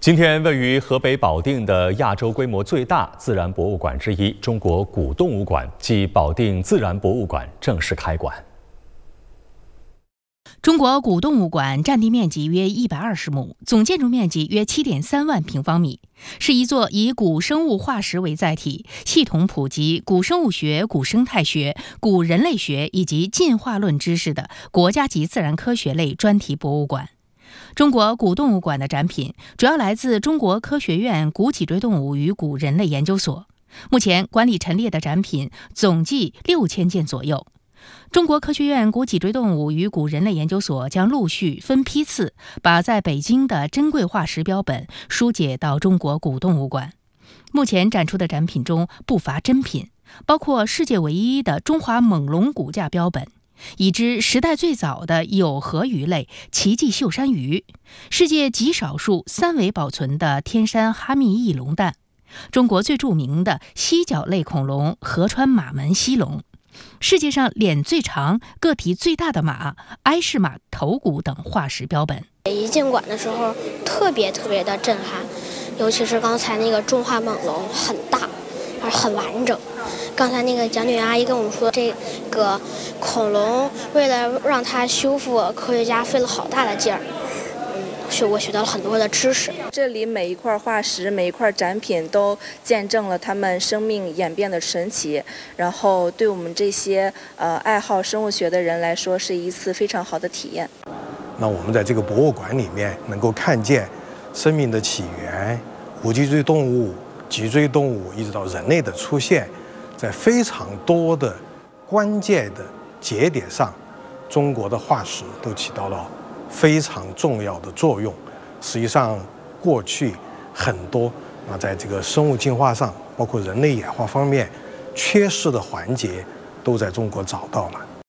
今天，位于河北保定的亚洲规模最大自然博物馆之一——中国古动物馆暨保定自然博物馆正式开馆。中国古动物馆占地面积约一百二十亩，总建筑面积约七点三万平方米，是一座以古生物化石为载体，系统普及古生物学、古生态学、古人类学以及进化论知识的国家级自然科学类专题博物馆。中国古动物馆的展品主要来自中国科学院古脊椎动物与古人类研究所，目前馆里陈列的展品总计六千件左右。中国科学院古脊椎动物与古人类研究所将陆续分批次把在北京的珍贵化石标本疏解到中国古动物馆。目前展出的展品中不乏珍品，包括世界唯一的中华猛龙骨架标本。已知时代最早的有颌鱼类奇迹秀山鱼，世界极少数三维保存的天山哈密翼龙蛋，中国最著名的犀角类恐龙河川马门溪龙，世界上脸最长、个体最大的马埃氏马头骨等化石标本。一进馆的时候，特别特别的震撼，尤其是刚才那个中华猛龙，很大。而很完整。刚才那个讲解员阿姨跟我们说，这个恐龙为了让它修复，科学家费了好大的劲儿。嗯，学我学到了很多的知识。这里每一块化石、每一块展品都见证了它们生命演变的神奇。然后，对我们这些呃爱好生物学的人来说，是一次非常好的体验。那我们在这个博物馆里面能够看见生命的起源、无脊椎动物、脊椎动物，一直到人类的出现。在非常多的关键的节点上，中国的化石都起到了非常重要的作用。实际上，过去很多啊，在这个生物进化上，包括人类演化方面缺失的环节，都在中国找到了。